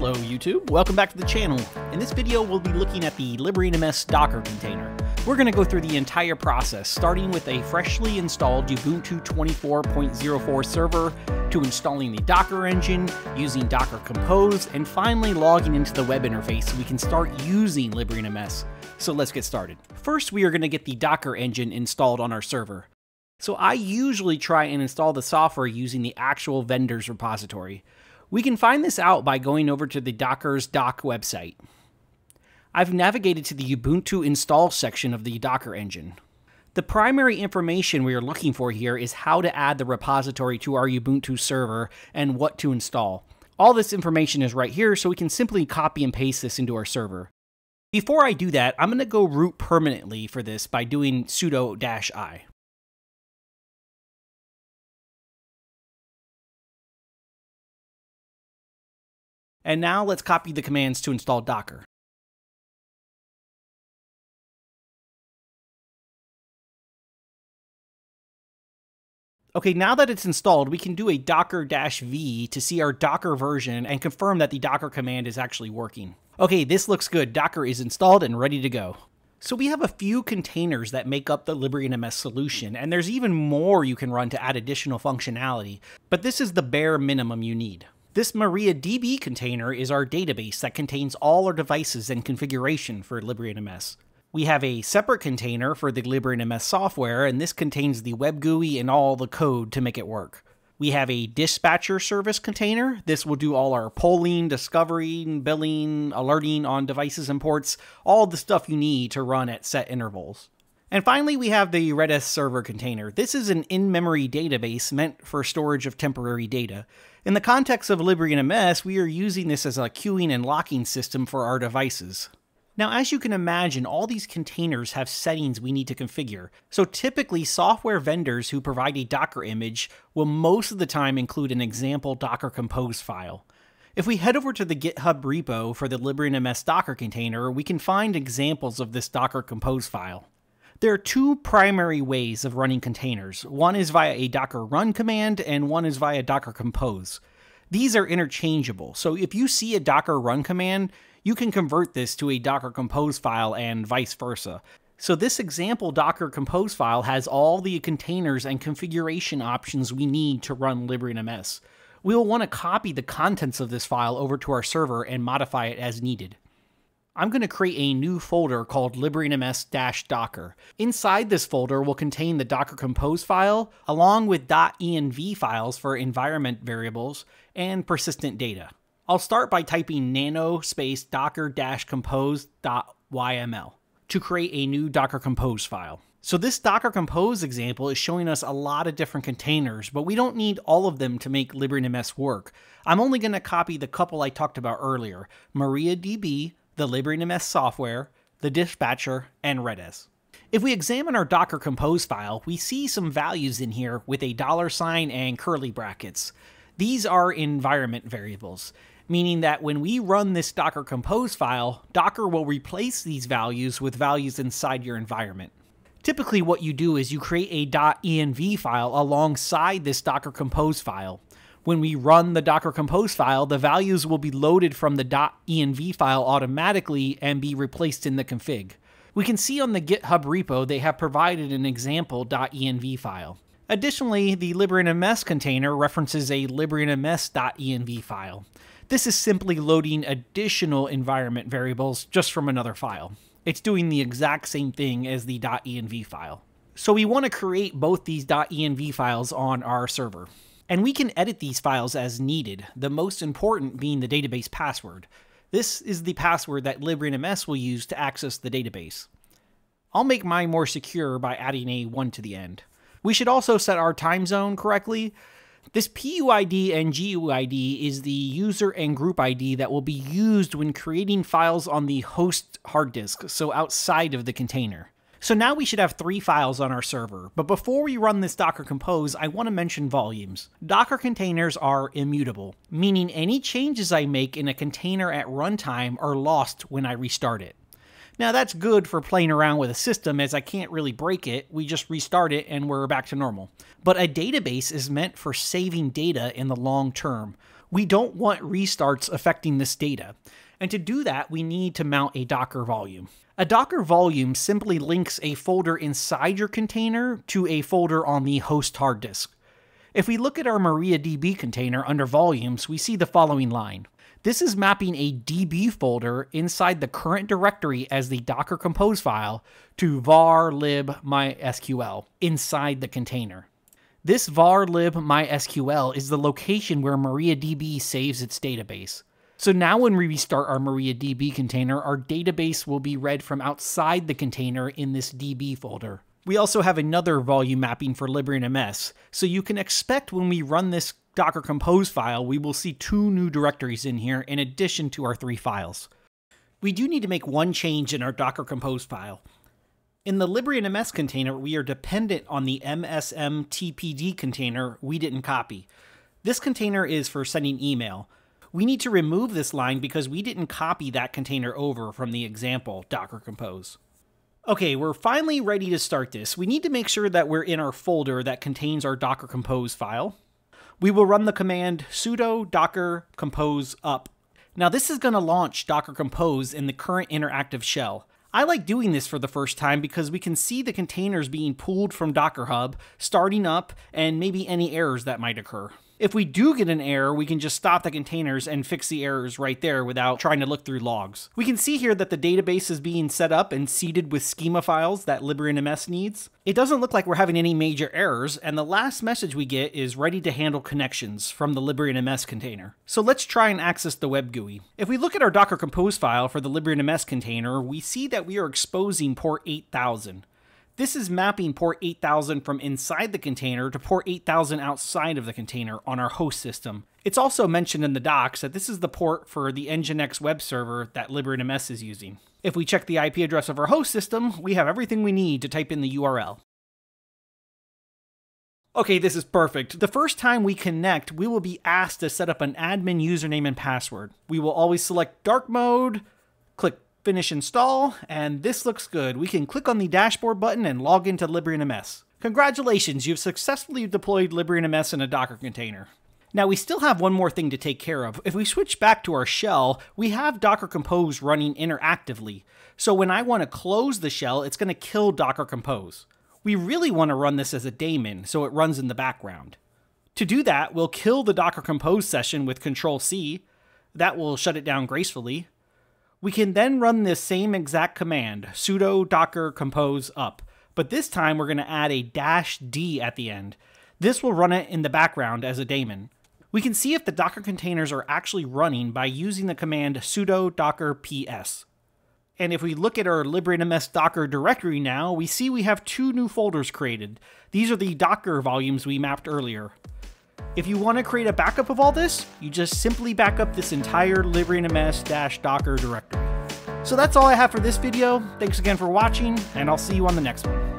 Hello YouTube, welcome back to the channel. In this video we'll be looking at the LibreNMS Docker container. We're going to go through the entire process, starting with a freshly installed Ubuntu 24.04 server, to installing the Docker engine, using Docker Compose, and finally logging into the web interface so we can start using LibreNMS. So let's get started. First we are going to get the Docker engine installed on our server. So I usually try and install the software using the actual vendor's repository. We can find this out by going over to the Docker's doc website. I've navigated to the Ubuntu install section of the Docker engine. The primary information we are looking for here is how to add the repository to our Ubuntu server and what to install. All this information is right here, so we can simply copy and paste this into our server. Before I do that, I'm going to go root permanently for this by doing sudo-i. And now let's copy the commands to install Docker. Okay, now that it's installed, we can do a docker-v to see our Docker version and confirm that the Docker command is actually working. Okay, this looks good. Docker is installed and ready to go. So we have a few containers that make up the LibreNMS solution, and there's even more you can run to add additional functionality, but this is the bare minimum you need. This MariaDB container is our database that contains all our devices and configuration for LibreNMS. We have a separate container for the LibreNMS software, and this contains the web GUI and all the code to make it work. We have a dispatcher service container. This will do all our polling, discovering, billing, alerting on devices and ports, all the stuff you need to run at set intervals. And finally, we have the Redis server container. This is an in-memory database meant for storage of temporary data. In the context of LibreNMS, we are using this as a queuing and locking system for our devices. Now, as you can imagine, all these containers have settings we need to configure. So typically, software vendors who provide a Docker image will most of the time include an example Docker Compose file. If we head over to the GitHub repo for the LibreNMS Docker container, we can find examples of this Docker Compose file. There are two primary ways of running containers. One is via a docker run command, and one is via docker compose. These are interchangeable, so if you see a docker run command, you can convert this to a docker compose file and vice versa. So this example docker compose file has all the containers and configuration options we need to run LibreNMS. We will want to copy the contents of this file over to our server and modify it as needed. I'm going to create a new folder called librenms-docker. Inside this folder will contain the Docker Compose file, along with .env files for environment variables and persistent data. I'll start by typing nano space docker-compose.yml to create a new Docker Compose file. So this Docker Compose example is showing us a lot of different containers, but we don't need all of them to make LibreNMS work. I'm only going to copy the couple I talked about earlier, MariaDB, the LibreNMS software, the dispatcher, and Redis. If we examine our Docker Compose file, we see some values in here with a dollar sign and curly brackets. These are environment variables, meaning that when we run this Docker Compose file, Docker will replace these values with values inside your environment. Typically what you do is you create a .env file alongside this Docker Compose file when we run the Docker Compose file, the values will be loaded from the .env file automatically and be replaced in the config. We can see on the GitHub repo they have provided an example .env file. Additionally, the LibreNMS container references a librenms.env file. This is simply loading additional environment variables just from another file. It's doing the exact same thing as the .env file. So we want to create both these .env files on our server. And we can edit these files as needed, the most important being the database password. This is the password that LibreNMS will use to access the database. I'll make mine more secure by adding a 1 to the end. We should also set our time zone correctly. This PUID and GUID is the user and group ID that will be used when creating files on the host hard disk, so outside of the container. So now we should have three files on our server, but before we run this Docker Compose, I want to mention volumes. Docker containers are immutable, meaning any changes I make in a container at runtime are lost when I restart it. Now that's good for playing around with a system as I can't really break it, we just restart it and we're back to normal. But a database is meant for saving data in the long term. We don't want restarts affecting this data. And to do that, we need to mount a Docker volume. A Docker volume simply links a folder inside your container to a folder on the host hard disk. If we look at our MariaDB container under volumes, we see the following line. This is mapping a DB folder inside the current directory as the Docker Compose file to var lib mysql inside the container. This var lib mysql is the location where MariaDB saves its database. So now when we restart our MariaDB container, our database will be read from outside the container in this DB folder. We also have another volume mapping for LibreNMS, so you can expect when we run this Docker Compose file, we will see two new directories in here in addition to our three files. We do need to make one change in our Docker Compose file. In the LibreNMS container, we are dependent on the MSMTPD container we didn't copy. This container is for sending email. We need to remove this line because we didn't copy that container over from the example Docker Compose. Okay, we're finally ready to start this. We need to make sure that we're in our folder that contains our Docker Compose file. We will run the command sudo docker compose up. Now this is going to launch Docker Compose in the current interactive shell. I like doing this for the first time because we can see the containers being pulled from Docker Hub, starting up, and maybe any errors that might occur. If we do get an error, we can just stop the containers and fix the errors right there without trying to look through logs. We can see here that the database is being set up and seeded with schema files that LibreNMS needs. It doesn't look like we're having any major errors, and the last message we get is ready to handle connections from the LibreNMS container. So let's try and access the web GUI. If we look at our Docker Compose file for the LibreNMS container, we see that we are exposing port 8000. This is mapping port 8000 from inside the container to port 8000 outside of the container on our host system. It's also mentioned in the docs that this is the port for the Nginx web server that LibreNMS is using. If we check the IP address of our host system, we have everything we need to type in the URL. Okay, this is perfect. The first time we connect, we will be asked to set up an admin username and password. We will always select dark mode, click finish install, and this looks good. We can click on the dashboard button and log into LibreNMS. Congratulations, you've successfully deployed LibreNMS in a Docker container. Now we still have one more thing to take care of. If we switch back to our shell, we have Docker Compose running interactively. So when I want to close the shell, it's going to kill Docker Compose. We really want to run this as a daemon, so it runs in the background. To do that, we'll kill the Docker Compose session with Control C. That will shut it down gracefully. We can then run this same exact command, sudo docker compose up, but this time we're going to add a dash D at the end. This will run it in the background as a daemon. We can see if the Docker containers are actually running by using the command sudo docker ps. And if we look at our LibreNMS Docker directory now, we see we have two new folders created. These are the Docker volumes we mapped earlier. If you want to create a backup of all this, you just simply back up this entire LibreNMS-Docker directory. So that's all I have for this video. Thanks again for watching, and I'll see you on the next one.